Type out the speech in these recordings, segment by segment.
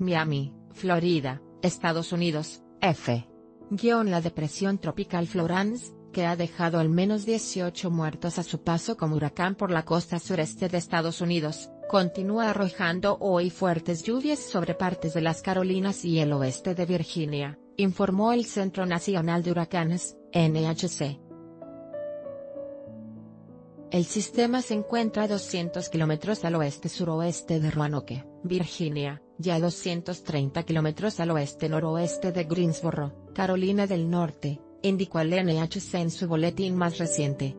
Miami, Florida, Estados Unidos, F. la depresión tropical Florence, que ha dejado al menos 18 muertos a su paso como huracán por la costa sureste de Estados Unidos, continúa arrojando hoy fuertes lluvias sobre partes de las Carolinas y el oeste de Virginia, informó el Centro Nacional de Huracanes, NHC. El sistema se encuentra a 200 kilómetros al oeste-suroeste de Roanoke, Virginia, y a 230 kilómetros al oeste-noroeste de Greensboro, Carolina del Norte, indicó el NHC en su boletín más reciente.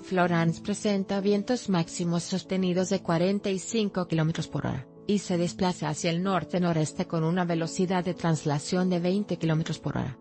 Florence presenta vientos máximos sostenidos de 45 km por hora, y se desplaza hacia el norte-noreste con una velocidad de traslación de 20 km por hora.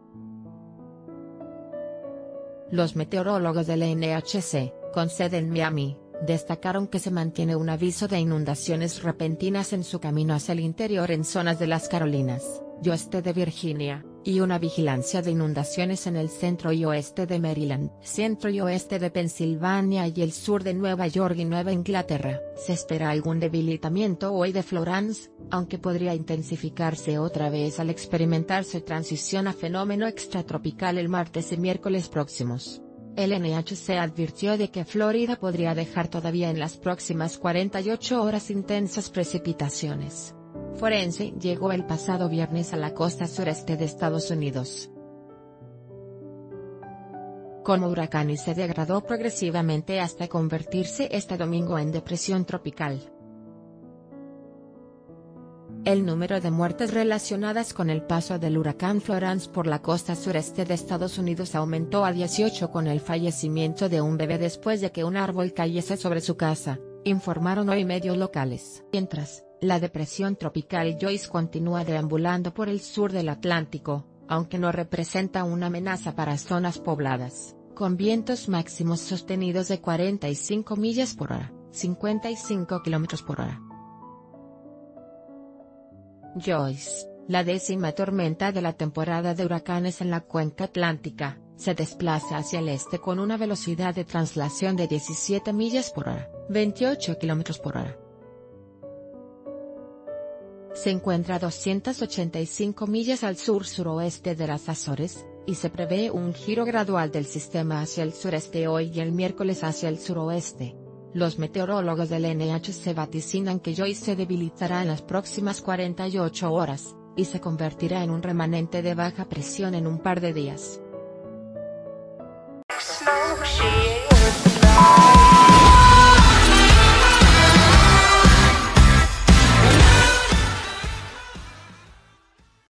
Los meteorólogos del NHC, con sede en Miami, destacaron que se mantiene un aviso de inundaciones repentinas en su camino hacia el interior en zonas de las Carolinas, y oeste de Virginia, y una vigilancia de inundaciones en el centro y oeste de Maryland, centro y oeste de Pensilvania y el sur de Nueva York y Nueva Inglaterra. Se espera algún debilitamiento hoy de Florence, aunque podría intensificarse otra vez al experimentarse transición a fenómeno extratropical el martes y miércoles próximos. El NHC advirtió de que Florida podría dejar todavía en las próximas 48 horas intensas precipitaciones. Forense llegó el pasado viernes a la costa sureste de Estados Unidos. Como huracán y se degradó progresivamente hasta convertirse este domingo en depresión tropical. El número de muertes relacionadas con el paso del huracán Florence por la costa sureste de Estados Unidos aumentó a 18 con el fallecimiento de un bebé después de que un árbol cayese sobre su casa, informaron hoy medios locales. Mientras, la depresión tropical Joyce continúa deambulando por el sur del Atlántico, aunque no representa una amenaza para zonas pobladas, con vientos máximos sostenidos de 45 millas por hora, 55 kilómetros por hora. Joyce, la décima tormenta de la temporada de huracanes en la cuenca atlántica, se desplaza hacia el este con una velocidad de traslación de 17 millas por hora, 28 kilómetros por hora se encuentra a 285 millas al sur-suroeste de las Azores, y se prevé un giro gradual del sistema hacia el sureste hoy y el miércoles hacia el suroeste. Los meteorólogos del NHC vaticinan que Joyce se debilitará en las próximas 48 horas, y se convertirá en un remanente de baja presión en un par de días.